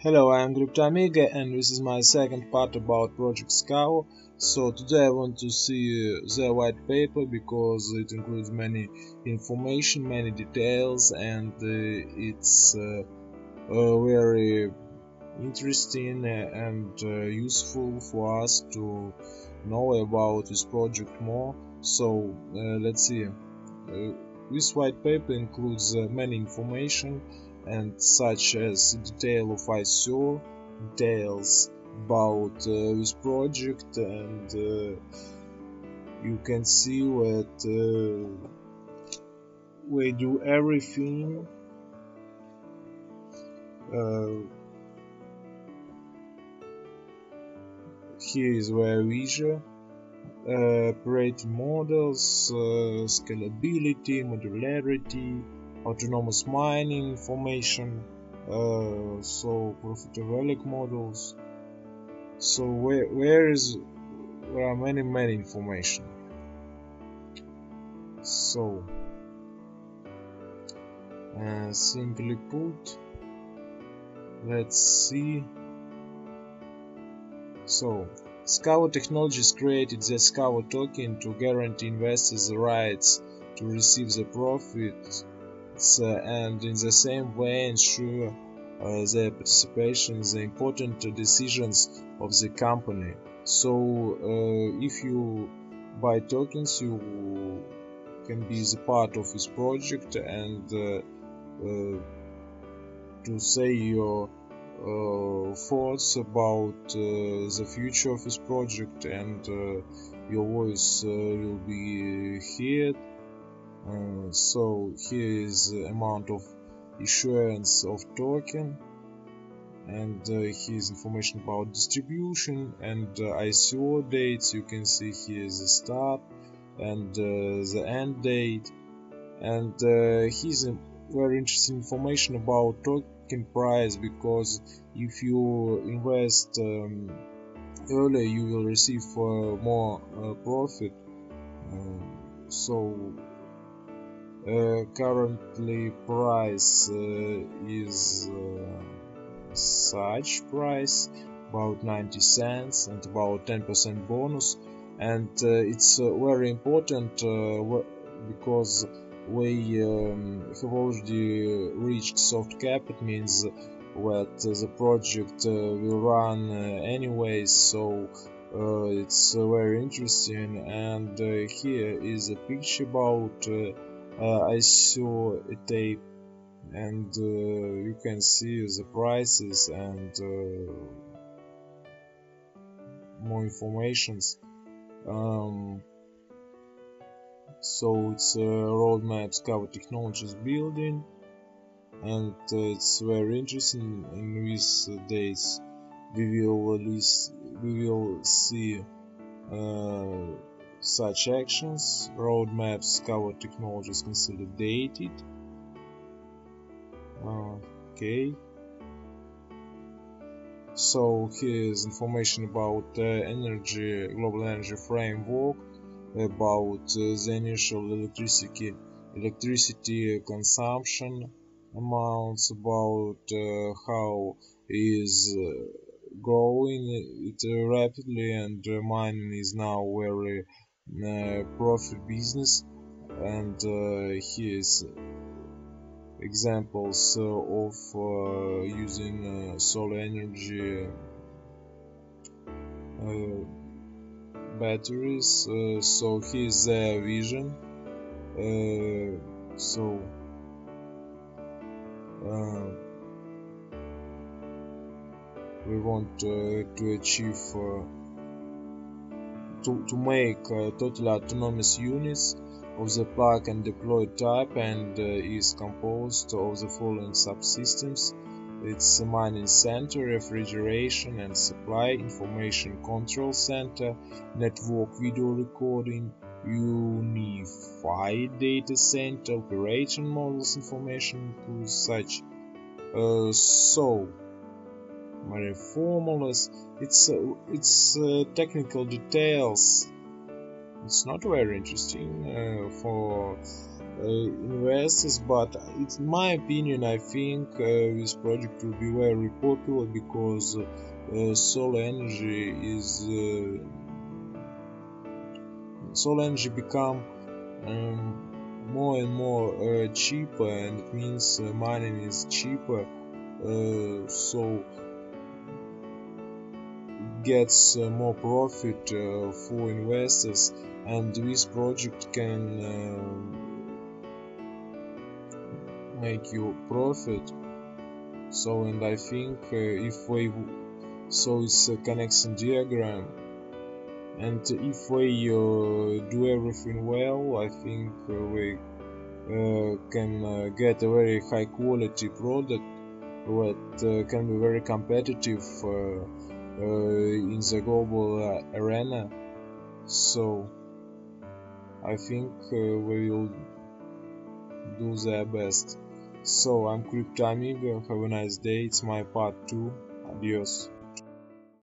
Hello, I am Cryptoamiga and this is my second part about Project Scavo. So today I want to see the white paper because it includes many information, many details and uh, it's uh, uh, very interesting and uh, useful for us to know about this project more. So uh, let's see. Uh, this white paper includes many information and such as the detail of ICO, details about uh, this project and uh, you can see that uh, we do everything uh, here is where Visual uh, operating models, uh, scalability, modularity, autonomous mining information uh, so profitability models. So where, where is there are many many information. So uh, simply put let's see. So Scavo Technologies created the Scavo token to guarantee investors the rights to receive the profit uh, and in the same way ensure uh, their participation in the important decisions of the company. So uh, if you buy tokens you can be the part of this project and to say your uh, thoughts about uh, the future of this project and uh, your voice will be heard uh, so here is the amount of issuance of token and uh, here's information about distribution and uh, ICO dates you can see here is the start and uh, the end date and uh, here's very interesting information about token price because if you invest um, earlier you will receive uh, more profit. So uh, currently price uh, is uh, such price about 90 cents and about 10% bonus. And uh, it's uh, very important uh, because we um, have already reached soft cap. It means that the project will run anyways so it's very interesting. And here is a picture about uh, I saw a tape and uh, you can see the prices and uh, more informations. Um, so it's a roadmap Scavo Technologies building and uh, it's very interesting in these days. We will list, we will see uh, such actions, roadmaps, Scavo technologies consolidated. Okay. So here is information about uh, energy, global energy framework, about uh, the initial electricity electricity consumption amounts, about uh, how is uh, growing it rapidly and mining is now very uh, profit business and uh, here's examples uh, of using solar energy batteries. So here's their vision. So uh, we want uh, to achieve uh, to, to make uh, totally autonomous units of the plug and deploy type and uh, is composed of the following subsystems it's a mining center, refrigeration and supply, information control center, network video recording, unified data center, operation models information tools such. Uh, so, very formulas. It's uh, it's uh, technical details. It's not very interesting uh, for uh, investors but it's my opinion I think uh, this project will be very popular because solar energy is solar energy become um, more and more uh, cheaper and it means uh, mining is cheaper uh, so gets more profit for investors and this project can make you profit. So and I think uh, if we so it's a connection diagram. And if we uh, do everything well I think uh, we uh, can uh, get a very high quality product that uh, can be very competitive Uh, in the global uh, arena so I think uh, we will do their best. So I'm Crypto Amigo, have a nice day, it's my part 2, adios.